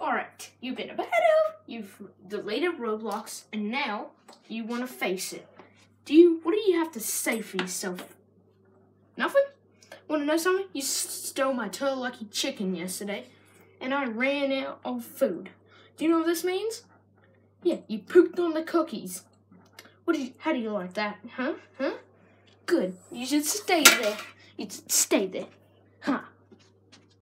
Alright, you've been a bad you've deleted Roblox, and now you want to face it. Do you, what do you have to say for yourself? Nothing? Want to know something? You stole my turkey chicken yesterday, and I ran out of food. Do you know what this means? Yeah, you pooped on the cookies. What do you, how do you like that? Huh? Huh? Good. You should stay there. You stay there.